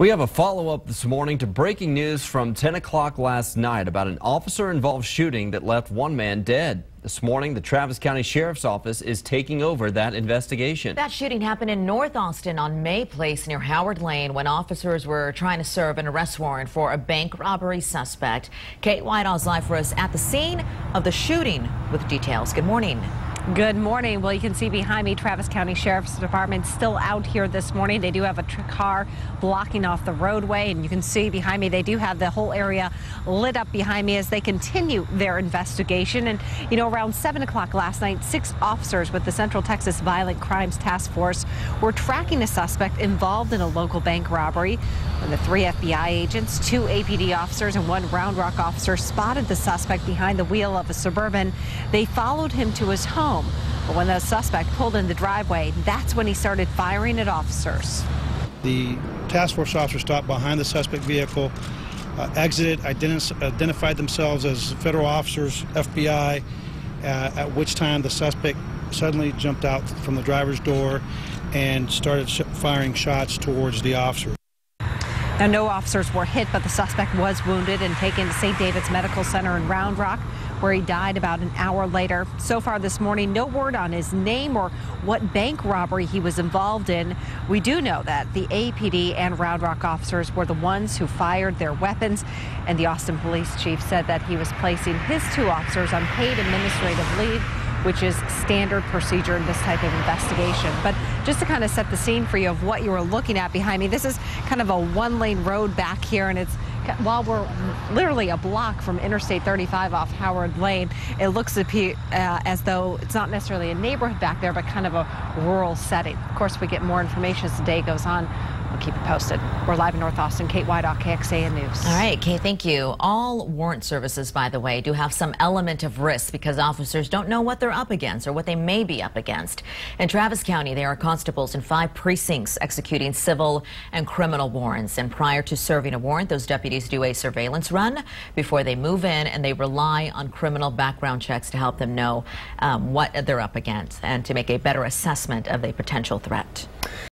We have a follow-up this morning to breaking news from 10 o'clock last night about an officer-involved shooting that left one man dead. This morning, the Travis County Sheriff's Office is taking over that investigation. That shooting happened in North Austin on May Place near Howard Lane when officers were trying to serve an arrest warrant for a bank robbery suspect. Kate Whitehall's live for us at the scene of the shooting with details. Good morning. Good morning. Well, you can see behind me, Travis County Sheriff's Department still out here this morning. They do have a car blocking off the roadway, and you can see behind me, they do have the whole area lit up behind me as they continue their investigation. And, you know, around 7 o'clock last night, six officers with the Central Texas Violent Crimes Task Force were tracking a suspect involved in a local bank robbery. When the three FBI agents, two APD officers, and one Round Rock officer spotted the suspect behind the wheel of a Suburban, they followed him to his home home. But when the suspect pulled in the driveway, that's when he started firing at officers. The task force officer stopped behind the suspect vehicle, uh, exited, identi identified themselves as federal officers, FBI, uh, at which time the suspect suddenly jumped out from the driver's door and started sh firing shots towards the officer. Now, no officers were hit, but the suspect was wounded and taken to St. David's Medical Center in Round Rock where he died about an hour later. So far this morning, no word on his name or what bank robbery he was involved in. We do know that the APD and Round Rock officers were the ones who fired their weapons, and the Austin police chief said that he was placing his two officers on paid administrative leave which is standard procedure in this type of investigation. But just to kind of set the scene for you of what you were looking at behind me, this is kind of a one-lane road back here, and it's while we're literally a block from Interstate 35 off Howard Lane, it looks uh, as though it's not necessarily a neighborhood back there, but kind of a rural setting. Of course, we get more information as the day goes on. We'll keep you posted. We're live in North Austin. Kate Whitehall, KXAN News. All right, Kate, thank you. All warrant services, by the way, do have some element of risk because officers don't know what they're up against or what they may be up against. In Travis County, there are constables in five precincts executing civil and criminal warrants. And prior to serving a warrant, those deputies do a surveillance run before they move in, and they rely on criminal background checks to help them know um, what they're up against and to make a better assessment of a potential threat.